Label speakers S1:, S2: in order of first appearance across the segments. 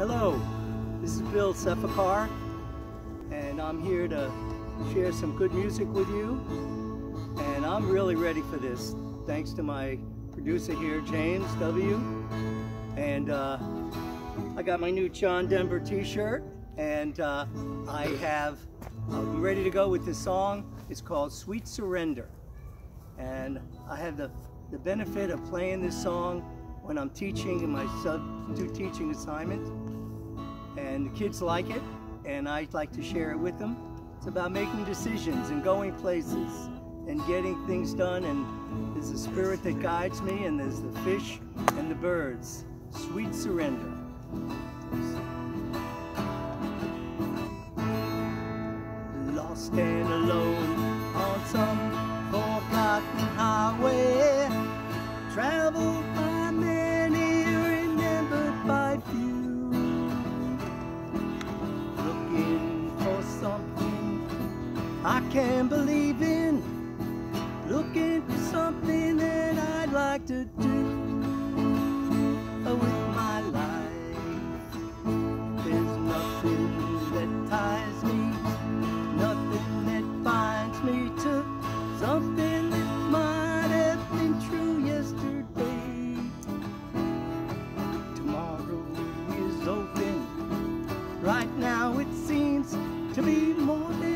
S1: Hello, this is Bill Sefekar, and I'm here to share some good music with you. And I'm really ready for this, thanks to my producer here, James W. And uh, I got my new John Denver t-shirt, and uh, I have, I'm ready to go with this song. It's called Sweet Surrender. And I have the, the benefit of playing this song when I'm teaching in my sub substitute teaching assignment. And the kids like it, and I like to share it with them. It's about making decisions and going places and getting things done. And there's a spirit that guides me, and there's the fish and the birds. Sweet surrender. Lost and alone I can't believe in, looking for something that I'd like to do with my life. There's nothing that ties me, nothing that binds me to something that might have been true yesterday. Tomorrow is open. Right now it seems to be more than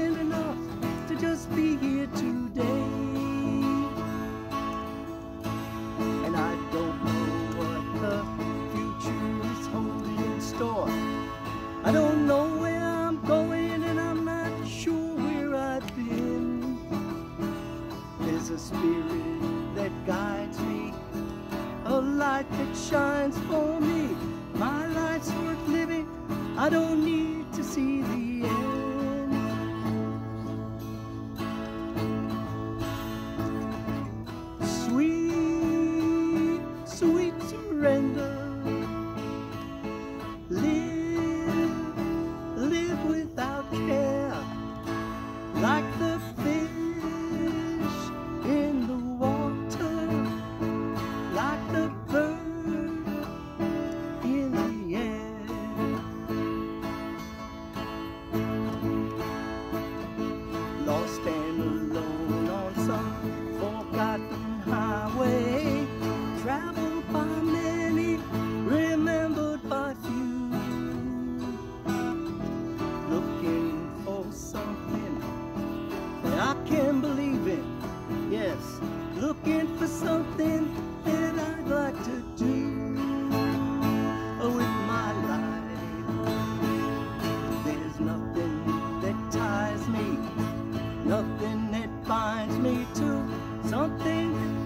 S1: just be here today. And I don't know what the future is holding in store. I don't know where I'm going and I'm not sure where I've been. There's a spirit that guides me, a light that shines for me. My life's worth living, I don't need surrender.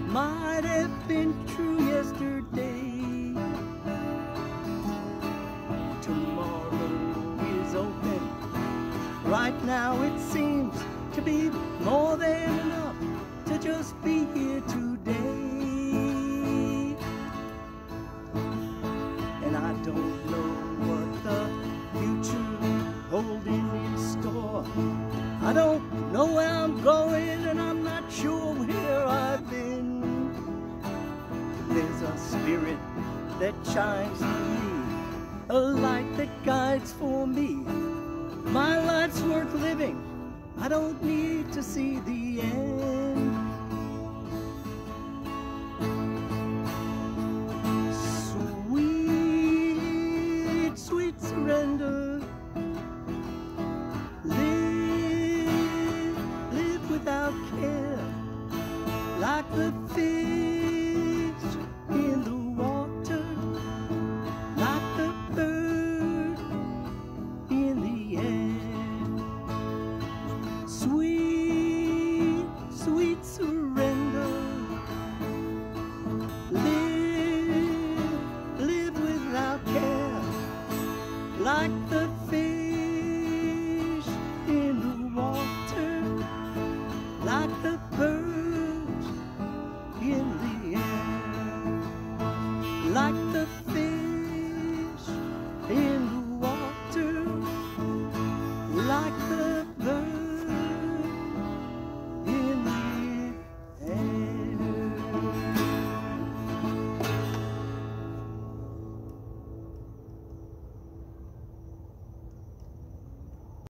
S1: Might have been true yesterday. Tomorrow is open. Right now it seems to be more than enough to just be here today. And I don't know what the future holding in store. I don't that shines through me, a light that guides for me. My life's worth living, I don't need to see the end. Sweet, sweet surrender. Live, live without care, like the fish.